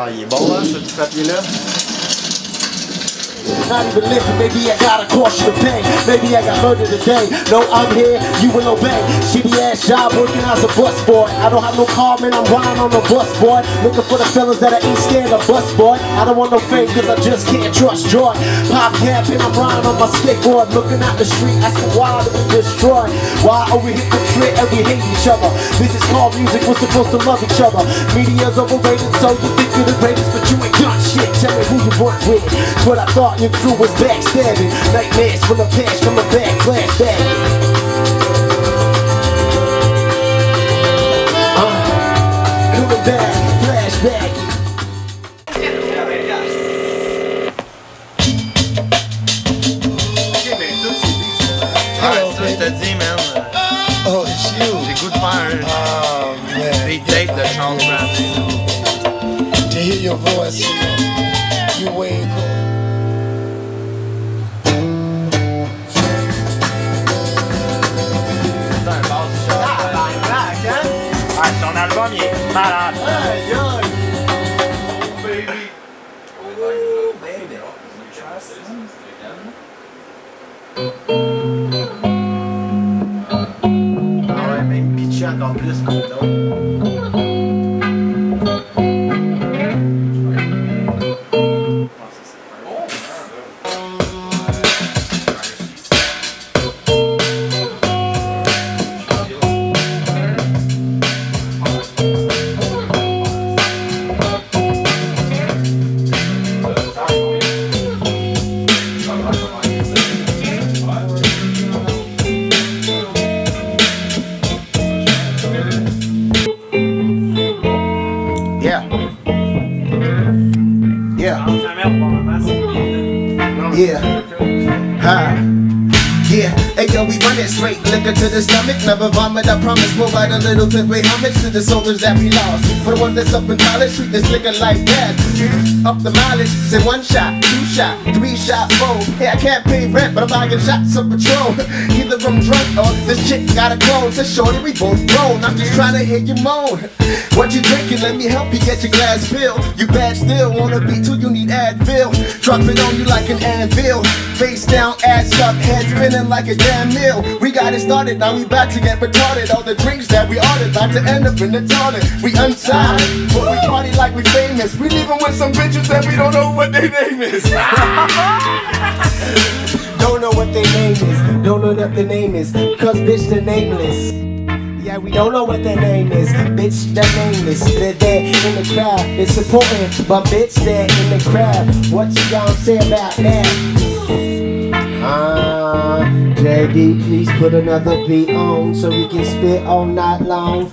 а ебала сүт сатылы Not even living, maybe I gotta cost you the pain. Maybe I got murdered today. No, I'm here, you will obey. Shitty ass job working as a bus boy. I don't have no car, man, I'm riding on the bus boy. Looking for the fellas that I ain't scared of bus boy. I don't want no fame, cause I just can't trust joy. Pop cap and I'm riding on my skateboard. Looking out the street, asking why do we destroy? Why are we trick and we hate each other? This is called music, we're supposed to love each other. Media's overrated, so you think you're the greatest, but you ain't done shit. Tell me who you work with. It's what I thought your crew was backstabbing. Nightmares from the past, from the back, flashback. Uh, coming back, flashback. Ok, mais tous ces beats sont Hello, Ouais, ça, je te dis, man. euh, Oh, it's you. goût de faire Oh, man. beat tape de Charles Brown. To hear your voice, you way cool. Malade. Aïe, aïe. Oh, baby. Oh, baby. Plus maintenant. Yeah. Yeah. Hi. Yeah, hey yo, we run it straight, liquor to the stomach, never vomit, I promise. Write a little bit, pay homage to the soldiers that we lost. For the one that's up in college, treat this liquor like that. Up the mileage, say one shot, two shot, three shot, four. Hey, I can't pay rent, but I'm buying shots of Patrón. Either I'm drunk or this chick got a clone. So shorty, we both grown. I'm just trying to hear you moan. What you drinking? Let me help you get your glass filled. You bad still, wanna be too, you need Advil. Drop it on you like an anvil. Face down, ass up, head spinning like a damn mill. We got it started, now we about to get retarded. All the drinks that we ordered, about to end up in the toilet. We unsigned, but we party like we famous. We leaving with some bitches that we don't know what their name is. don't know what their name is. Don't know what their name is. Cause bitch, they're nameless. Yeah, we don't know what their name is. Bitch, they're nameless. They're there in the crowd. It's important, but bitch, they're in the crowd. What you gonna say about that? Ah, JayD, please put another beat on so we can spit all night long.